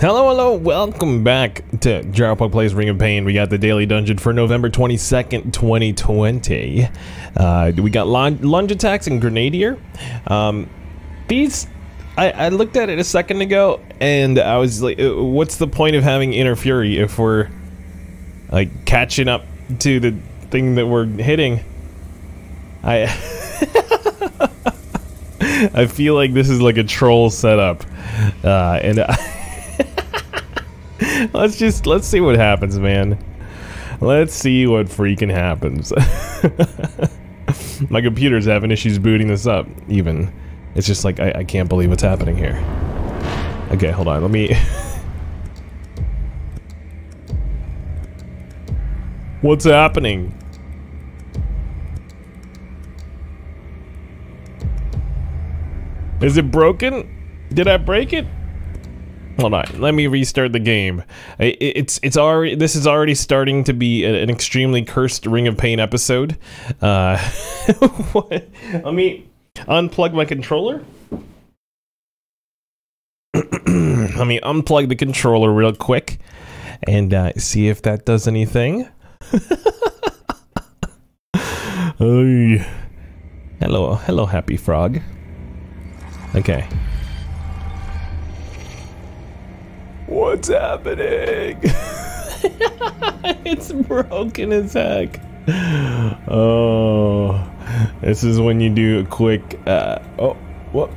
Hello, hello, welcome back to Gyropunk Plays Ring of Pain. We got the daily dungeon for November 22nd, 2020. Uh, we got lunge, lunge attacks and Grenadier. Um, these, I, I looked at it a second ago and I was like, uh, what's the point of having Inner Fury if we're like catching up to the thing that we're hitting? I, I feel like this is like a troll setup. Uh, and I, let's just let's see what happens, man. Let's see what freaking happens. My computer's having issues booting this up, even. It's just like, I, I can't believe what's happening here. Okay, hold on, let me... what's happening? Is it broken? Did I break it? Hold on, let me restart the game. It's it's already this is already starting to be an extremely cursed Ring of Pain episode. Uh, let me unplug my controller. let me unplug the controller real quick and uh, see if that does anything. Hey. Hello, hello, happy frog. Okay. What's happening? it's broken as heck. Oh, this is when you do a quick. Uh, oh, what?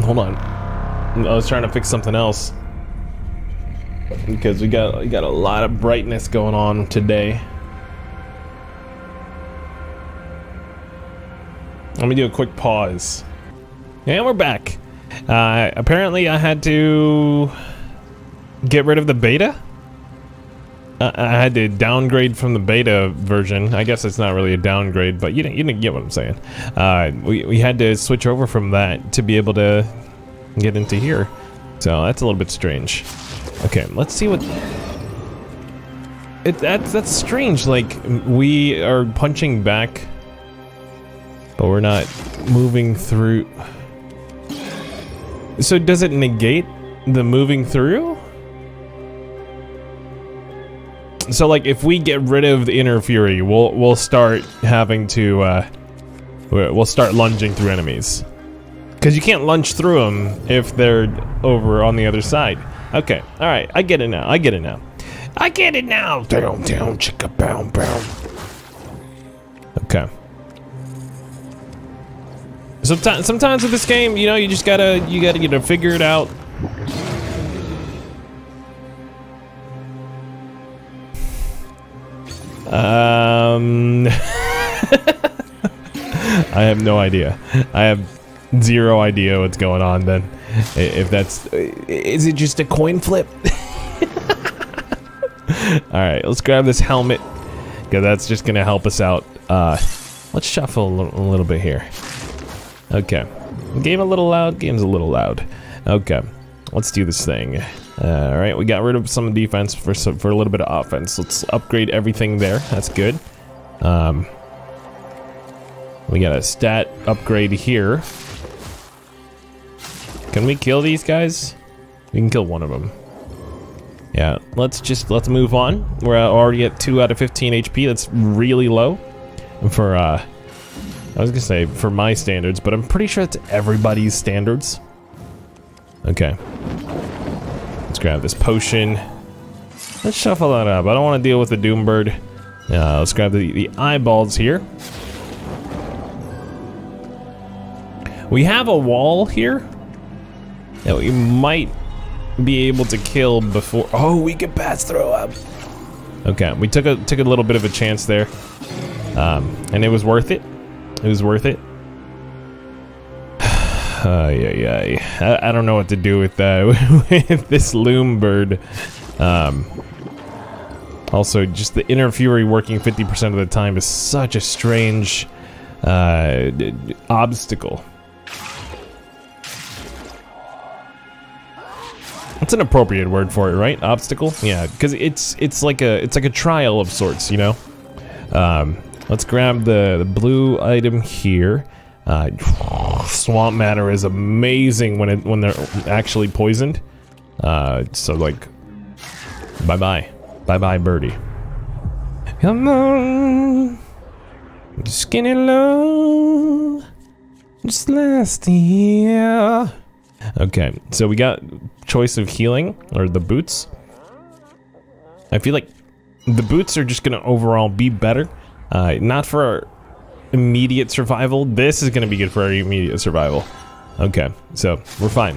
Hold on. I was trying to fix something else because we got we got a lot of brightness going on today. Let me do a quick pause. And we're back. Uh, apparently, I had to get rid of the beta? I, I had to downgrade from the beta version. I guess it's not really a downgrade, but you didn't, you didn't get what I'm saying. Uh, we, we had to switch over from that to be able to get into here. So that's a little bit strange. Okay, let's see what... It, that's, that's strange, like, we are punching back, but we're not moving through... So does it negate the moving through? So like if we get rid of the inner fury, we'll we'll start having to uh we'll start lunging through enemies. Cuz you can't lunge through them if they're over on the other side. Okay. All right. I get it now. I get it now. I get it now. Down down chicka bound bound. Okay. Sometimes sometimes with this game, you know, you just got to you got to get to figure it out. Um, I have no idea. I have zero idea what's going on then. If that's, is it just a coin flip? All right, let's grab this helmet because that's just gonna help us out. Uh, let's shuffle a little bit here. Okay, game a little loud. Game's a little loud. Okay, let's do this thing. All right, we got rid of some defense for some, for a little bit of offense. Let's upgrade everything there. That's good. Um, we got a stat upgrade here. Can we kill these guys? We can kill one of them. Yeah, let's just let's move on. We're already at two out of 15 HP. That's really low for uh, I was gonna say for my standards, but I'm pretty sure it's everybody's standards. Okay grab this potion. Let's shuffle that up. I don't want to deal with the Doombird. Uh, let's grab the, the eyeballs here. We have a wall here that we might be able to kill before. Oh, we can pass through them. Okay, we took a took a little bit of a chance there, um, and it was worth it. It was worth it. Yeah, yeah. I, I, don't know what to do with that with this Doombird. Um, also, just the inner fury working 50% of the time is such a strange uh, obstacle. That's an appropriate word for it, right? Obstacle? Yeah, because it's it's like a it's like a trial of sorts, you know. Um, let's grab the, the blue item here. Uh, swamp matter is amazing when it when they're actually poisoned. Uh, so like, bye bye, bye bye, birdie. Come on, skinny low, just last year. Okay, so we got choice of healing or the boots. I feel like the boots are just gonna overall be better. Uh, not for our immediate survival. This is gonna be good for our immediate survival. Okay, so we're fine.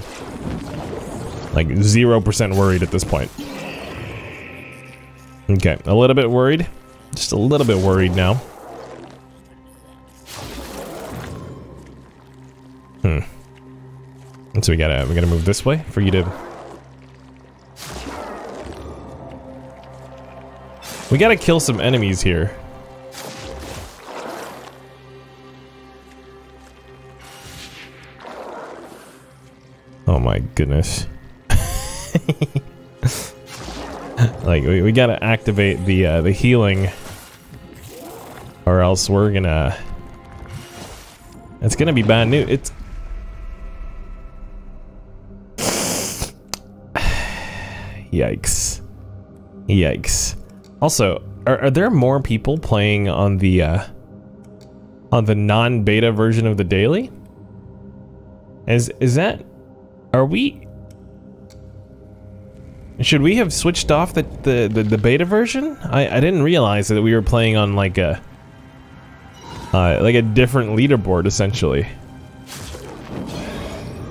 Like 0% worried at this point. Okay, a little bit worried. Just a little bit worried now. Hmm. So we gotta we gotta move this way for you to We gotta kill some enemies here. My goodness. like we, we gotta activate the uh, the healing or else we're gonna it's gonna be bad news. It's Yikes. Yikes. Also, are, are there more people playing on the uh, on the non-beta version of the daily? Is is that are we should we have switched off the, the, the, the, beta version? I, I didn't realize that we were playing on like a uh, like a different leaderboard essentially.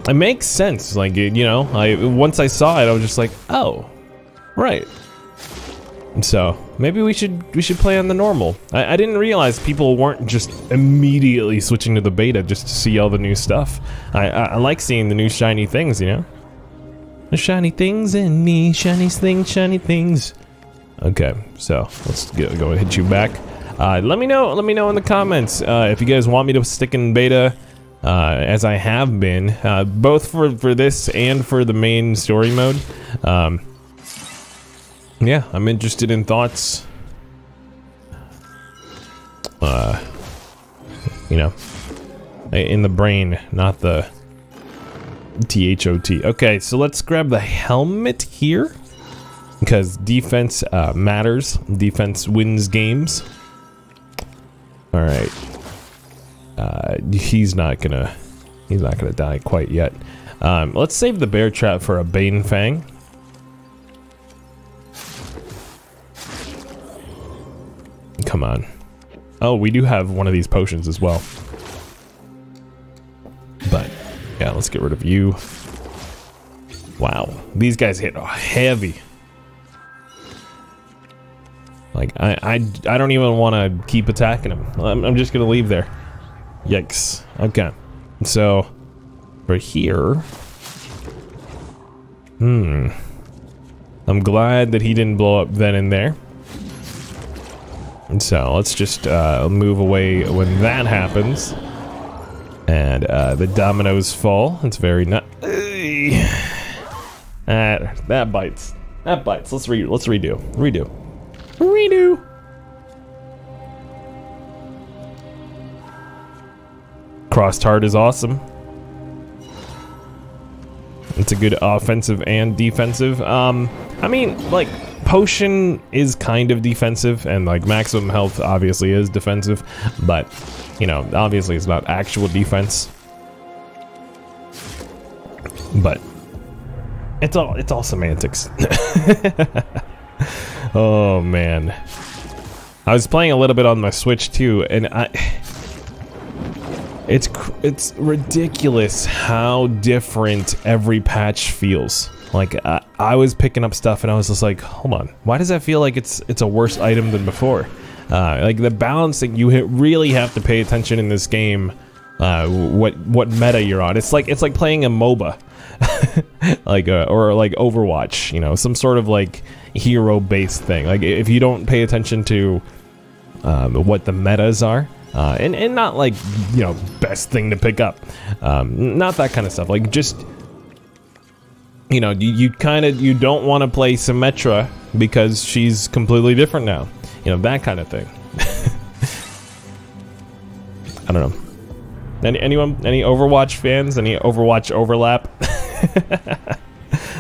It makes sense, like you know. I once I saw it, I was just like, oh, right. So maybe we should we should play on the normal. I, I didn't realize people weren't just immediately switching to the beta just to see all the new stuff. I, I, I like seeing the new shiny things, you know. The shiny things in me, shiny things, shiny things. Okay, so let's go, and hit you back. Uh, let me know. Let me know in the comments uh, if you guys want me to stick in beta, uh, as I have been, uh, both for for this and for the main story mode. Um, yeah, I'm interested in thoughts. Uh, you know, in the brain, not the T-H-O-T. Okay, so let's grab the helmet here. Because defense uh, matters. Defense wins games. Alright. Uh, he's not gonna... He's not gonna die quite yet. Um, let's save the bear trap for a Bane Fang. Come on. Oh, we do have one of these potions as well. But, yeah, let's get rid of you. Wow, these guys hit heavy. Like, I, I, I don't even want to keep attacking them. I'm, I'm just going to leave there. Yikes. Okay. So, for here... Hmm. I'm glad that he didn't blow up then and there. So let's just uh, move away when that happens. And uh, the dominoes fall. It's very not. That that bites. That bites. Let's re let's redo. Redo. Redo. Crossed heart is awesome. It's a good offensive and defensive. Um, I mean, like potion is kind of defensive, and like maximum health obviously is defensive, but you know, obviously it's not actual defense. But it's all it's all semantics. oh man. I was playing a little bit on my Switch too, and I it's it's ridiculous how different every patch feels. Like I, I was picking up stuff and I was just like, hold on, why does that feel like it's it's a worse item than before? Uh, like the balancing, you really have to pay attention in this game. Uh, what what meta you're on? It's like it's like playing a MOBA, like uh, or like Overwatch. You know, some sort of like hero based thing. Like if you don't pay attention to um, what the metas are, uh, and and not like you know best thing to pick up, um, not that kind of stuff. Like just you know, you, you kind of you don't want to play Symmetra because she's completely different now. You know, that kind of thing. I don't know. Any anyone any Overwatch fans? Any Overwatch overlap?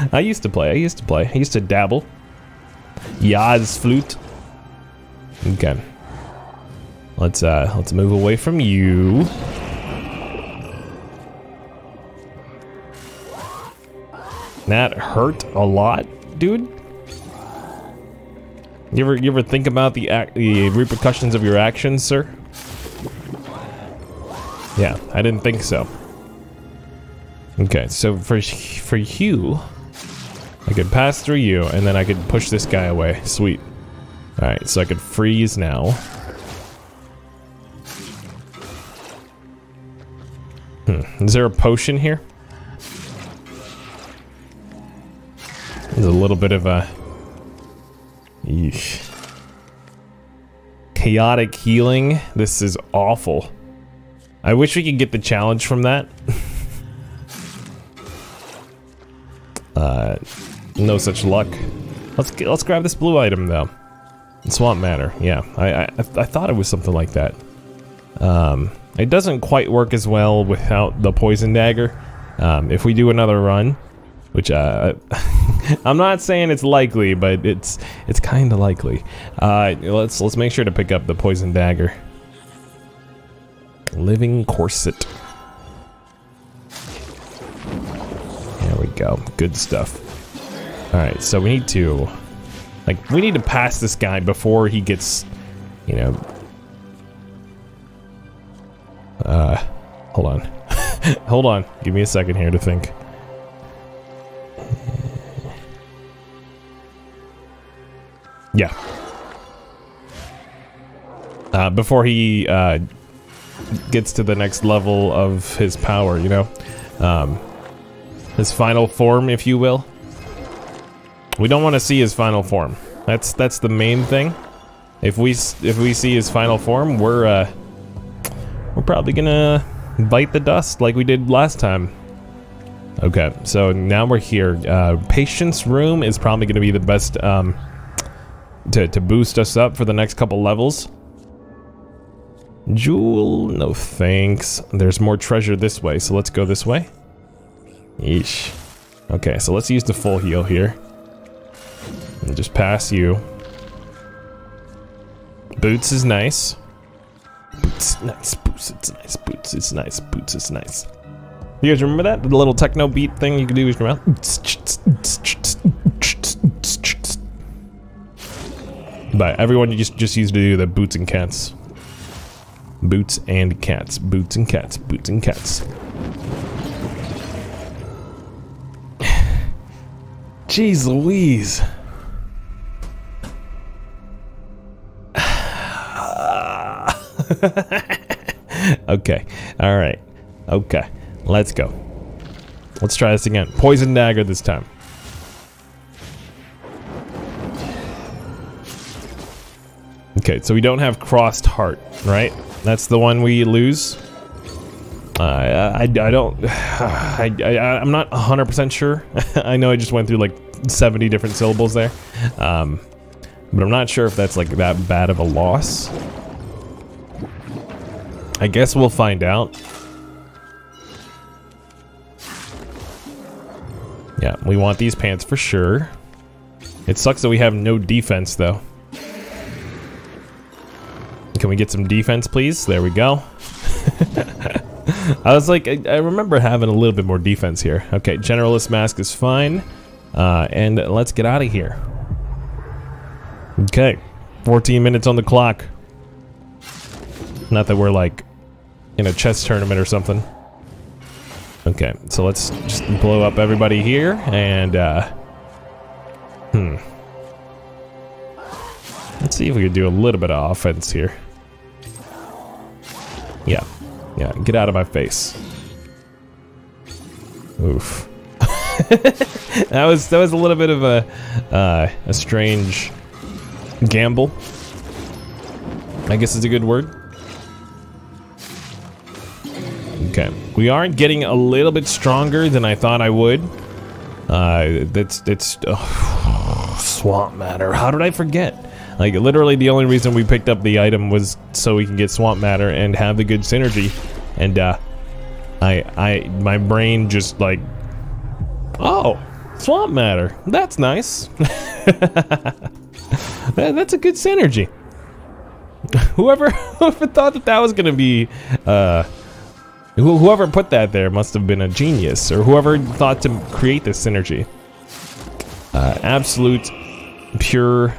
I used to play. I used to play. I used to dabble. Yaz flute. Okay. Let's uh let's move away from you. That hurt a lot, dude. You ever you ever think about the the repercussions of your actions, sir? Yeah, I didn't think so. Okay, so for for you, I could pass through you, and then I could push this guy away. Sweet. All right, so I could freeze now. Hmm. Is there a potion here? A little bit of a... Chaotic healing. This is awful. I wish we could get the challenge from that. uh, no such luck. Let's let's grab this blue item though. Swamp Matter. Yeah, I, I I thought it was something like that. Um, it doesn't quite work as well without the poison dagger. Um, if we do another run, which uh, I'm not saying it's likely, but it's it's kind of likely. Uh, let's let's make sure to pick up the poison dagger. Living corset. There we go. Good stuff. All right, so we need to, like, we need to pass this guy before he gets, you know. Uh, hold on. hold on. Give me a second here to think. Yeah. Uh, before he uh, gets to the next level of his power, you know? Um, his final form, if you will. We don't want to see his final form. That's that's the main thing. If we if we see his final form, we're uh, we're probably gonna bite the dust like we did last time. Okay, so now we're here. Uh, patience room is probably gonna be the best um, to to boost us up for the next couple levels. Jewel, no thanks. There's more treasure this way, so let's go this way. Yeesh. Okay, so let's use the full heal here. And just pass you. Boots is nice. Boots, nice. Boots, it's nice. Boots, it's nice. Boots, it's nice. You guys remember that? The little techno beat thing you could do with your mouth? But everyone just, just used to do the boots and cats. Boots and cats. Boots and cats. Boots and cats. Jeez Louise. okay. All right. Okay. Let's go. Let's try this again. Poison dagger this time. Okay, so we don't have crossed heart, right? That's the one we lose. I, I don't, I, I, I'm not 100% sure. I know I just went through like 70 different syllables there. Um, but I'm not sure if that's like that bad of a loss. I guess we'll find out. Yeah, we want these pants for sure. It sucks that we have no defense though. Can we get some defense, please? There we go. I was like, I, I, remember having a little bit more defense here. Okay, Generalist Mask is fine. Uh, and let's get out of here. Okay, 14 minutes on the clock. Not that we're like in a chess tournament or something. Okay, so let's just blow up everybody here and, uh, hmm. Let's see if we can do a little bit of offense here. Yeah. Yeah, get out of my face. Oof. that was that was a little bit of a uh, a strange gamble. I guess is a good word. Okay, we are getting a little bit stronger than I thought I would. Uh, that's that's oh, swamp matter. How did I forget? Like, literally the only reason we picked up the item was so we can get Swamp Matter and have the good synergy. And, uh, I, I, my brain just, like, oh, swamp matter. That's nice. that, that's a good synergy. whoever, whoever thought that that was gonna be, uh, wh whoever put that there must have been a genius, or whoever thought to create this synergy. Uh, absolute, pure,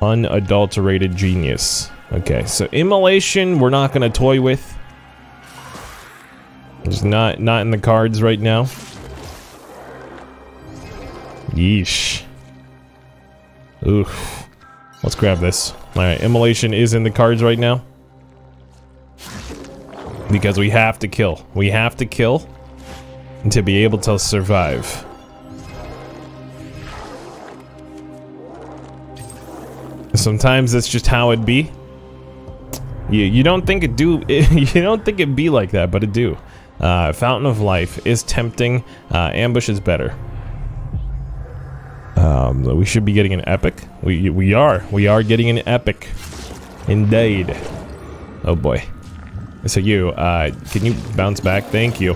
unadulterated genius. Okay, so immolation we're not gonna toy with. It's not not in the cards right now. Yeesh. Oof. Let's grab this. Alright, immolation is in the cards right now. Because we have to kill. We have to kill to be able to survive. Sometimes that's just how it be. You you don't think it do you don't think it be like that, but it do. Uh, Fountain of Life is tempting. Uh, ambush is better. Um, we should be getting an epic. We we are. We are getting an epic. Indeed. Oh boy. So you, uh, can you bounce back? Thank you.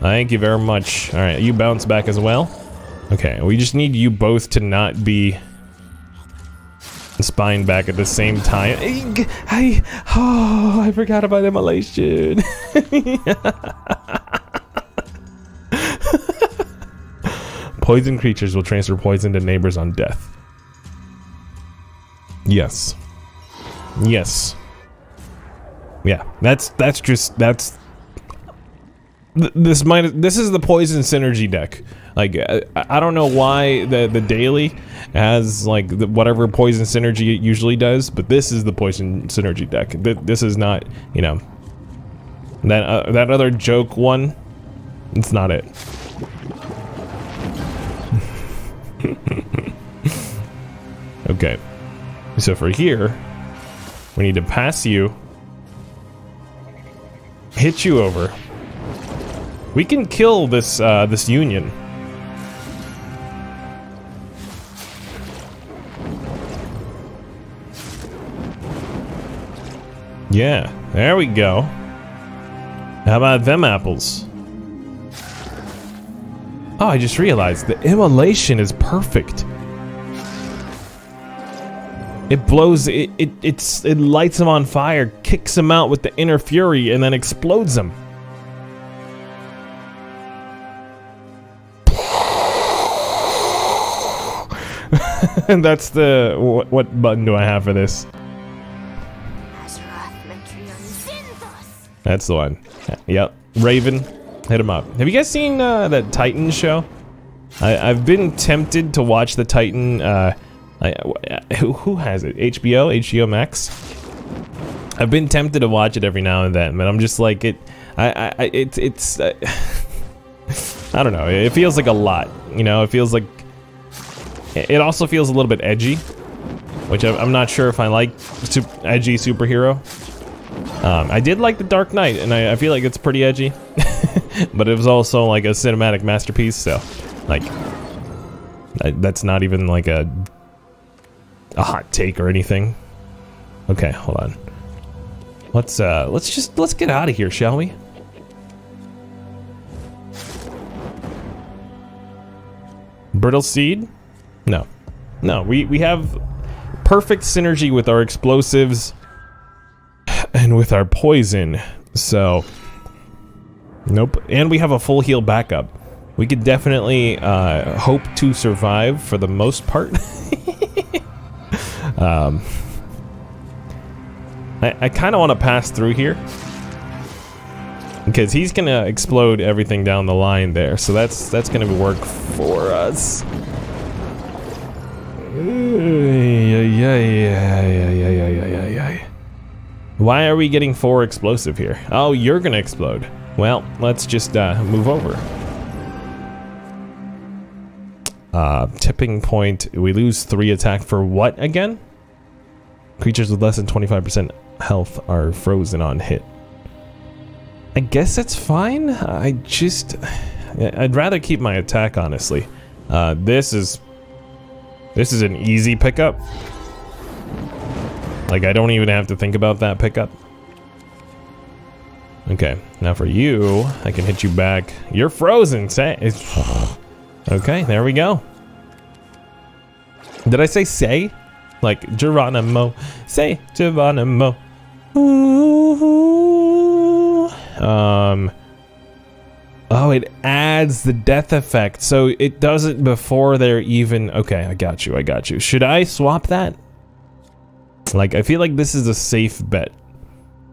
Thank you very much. All right, you bounce back as well. Okay, we just need you both to not be spine back at the same time. I, oh, I forgot about immolation. Poison creatures will transfer poison to neighbors on death. Yes. Yes. Yeah, that's that's just that's this might this is the poison synergy deck. Like I, I don't know why the the daily has like the, whatever poison synergy it usually does, but this is the poison synergy deck. This is not you know that uh, that other joke one. It's not it. okay. So for here, we need to pass you, hit you over. We can kill this uh, this union. Yeah, there we go. How about them apples? Oh, I just realized the immolation is perfect. It blows, it, it, it's, it lights him on fire, kicks him out with the inner fury, and then explodes him. and that's the, what, what button do I have for this? That's the one. Yep. Raven. Hit him up. Have you guys seen uh, that Titan show? I, have been tempted to watch the Titan. Uh, I, who, who has it? HBO? HBO Max? I've been tempted to watch it every now and then, but I'm just like it. I, I it, it's. Uh, I don't know. It feels like a lot. You know, it feels like. It also feels a little bit edgy, which I'm not sure if I like edgy superhero. Um, I did like The Dark Knight, and I, I feel like it's pretty edgy. but it was also like a cinematic masterpiece, so like I, that's not even like a a hot take or anything. Okay, hold on. Let's uh let's just let's get out of here, shall we? Brittle seed? No. No, we we have perfect synergy with our explosives and with our poison. So Nope. And we have a full heal backup. We could definitely uh, hope to survive for the most part. um, I, I kind of want to pass through here. Because he's going to explode everything down the line there. So that's that's going to work for us. Why are we getting four explosive here? Oh, you're to explode. Well, let's just uh, move over. Uh, tipping point. We lose three attack for what again? Creatures with less than 25% health are frozen on hit. I guess that's fine. I just... I'd rather keep my attack, honestly. Uh, this is... This is an easy pickup. Like, I don't even have to think about that pickup. Okay, now for you, I can hit you back. You're frozen, say. Okay, there we go. Did I say say? Like Geronimo. Say Geronimo. Ooh. Um. Oh, it adds the death effect. So it does it before they're even... Okay, I got you, I got you. Should I swap that? Like, I feel like this is a safe bet.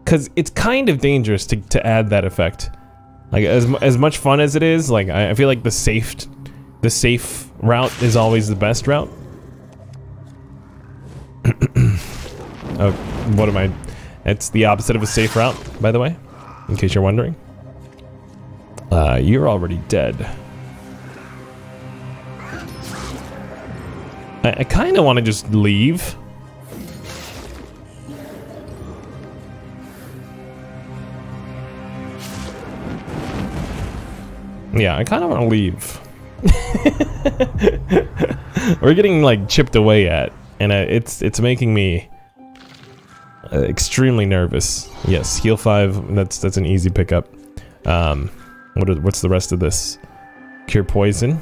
Because it's kind of dangerous to, to add that effect. Like, as, as much fun as it is, like, I, I feel like the safe... The safe route is always the best route. oh, what am I... It's the opposite of a safe route, by the way. In case you're wondering. Uh, you're already dead. I, I kind of want to just leave. Yeah, I kind of want to leave. We're getting like chipped away at, and uh, it's it's making me uh, extremely nervous. Yes, heal five. That's that's an easy pickup. Um, what are, what's the rest of this? Cure poison.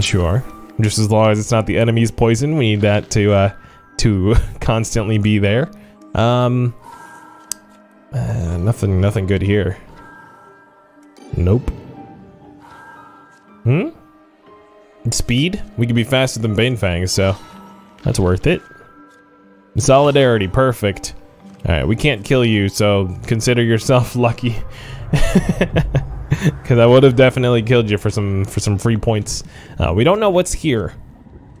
Sure. Just as long as it's not the enemy's poison, we need that to uh, to constantly be there. Um, uh, nothing, nothing good here. Nope. Hmm? Speed? We could be faster than Banefang, so that's worth it. Solidarity, perfect. Alright, we can't kill you, so consider yourself lucky. Because I would have definitely killed you for some for some free points. Uh, we don't know what's here,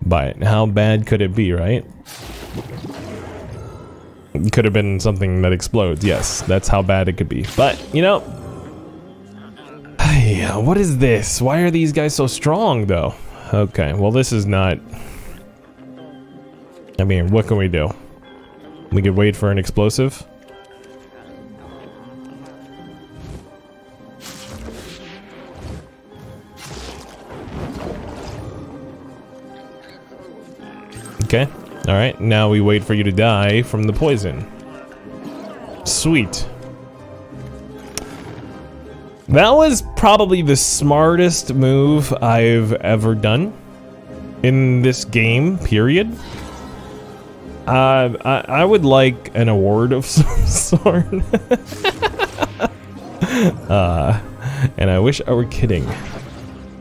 but how bad could it be, right? Could have been something that explodes. Yes, that's how bad it could be. But you know, what is this? Why are these guys so strong, though? Okay, well this is not. I mean, what can we do? We could wait for an explosive. Okay. Alright, now we wait for you to die from the poison. Sweet. That was probably the smartest move I've ever done in this game, period. Uh, I, I would like an award of some sort. uh, and I wish I were kidding.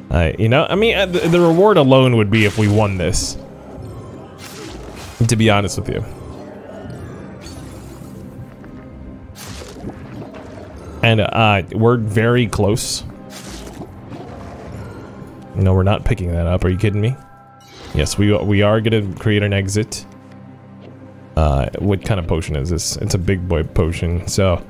Uh, you know, I mean, uh, the, the reward alone would be if we won this to be honest with you. And uh, we're very close. No, we're not picking that up. Are you kidding me? Yes, we we are gonna create an exit. Uh, what kind of potion is this? It's a big boy potion. So,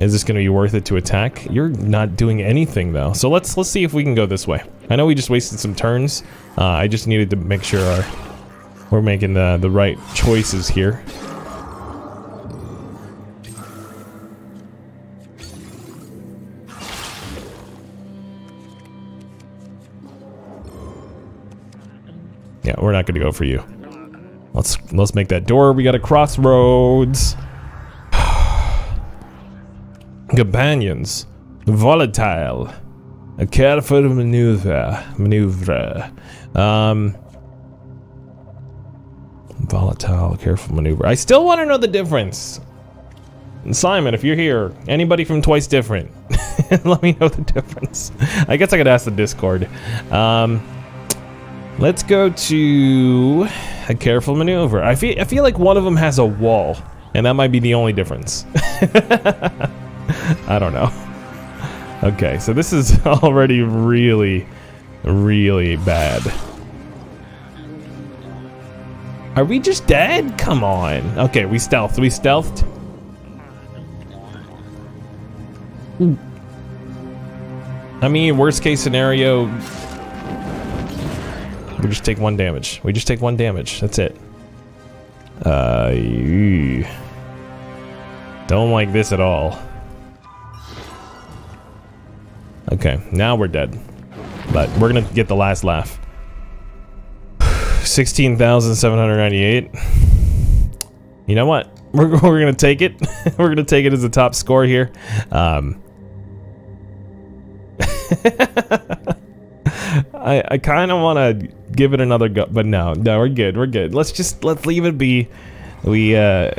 is this gonna be worth it to attack? You're not doing anything though. So let's let's see if we can go this way. I know we just wasted some turns. Uh, I just needed to make sure our we're making the, the right choices here. We're not gonna go for you. Let's let's make that door. We got a crossroads. Companions. Volatile. A careful maneuver. Maneuver. Um Volatile, careful maneuver. I still want to know the difference. Simon, if you're here, anybody from Twice Different, let me know the difference. I guess I could ask the Discord. Um, let's go to a careful maneuver. I feel I feel like one of them has a wall, and that might be the only difference. I don't know. Okay, so this is already really, really bad. Are we just dead? Come on. Okay, we stealthed. We stealthed. I mean, worst case scenario, we just take one damage. We just take one damage. That's it. Uh, don't like this at all. Okay, now we're dead. But we're gonna get the last laugh. 16,798. You know what? we're, we're gonna take it. we're gonna take it as a top score here. Um, I I kind of want to give it another go, but no, no, we're good. We're good. Let's just let's leave it be. We uh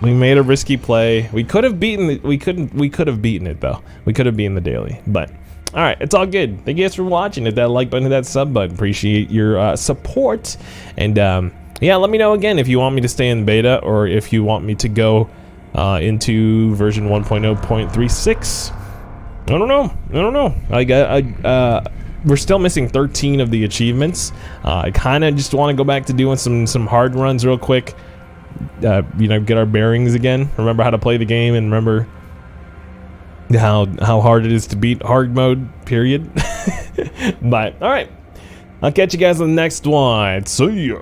we made a risky play. We could have beaten the, we couldn't we could have beaten it though. We could have beaten the daily, but all right, it's all good. Thank you guys for watching. Hit that like button, hit that sub button. Appreciate your uh, support. And um, yeah, let me know again if you want me to stay in beta or if you want me to go uh, into version 1.0.36. I don't know. I don't know. I got. I, uh, we're still missing 13 of the achievements. Uh, I kind of just want to go back to doing some some hard runs real quick. Uh, you know, get our bearings again. Remember how to play the game and remember how how hard it is to beat hard mode. Period. but all right, I'll catch you guys on the next one. See ya.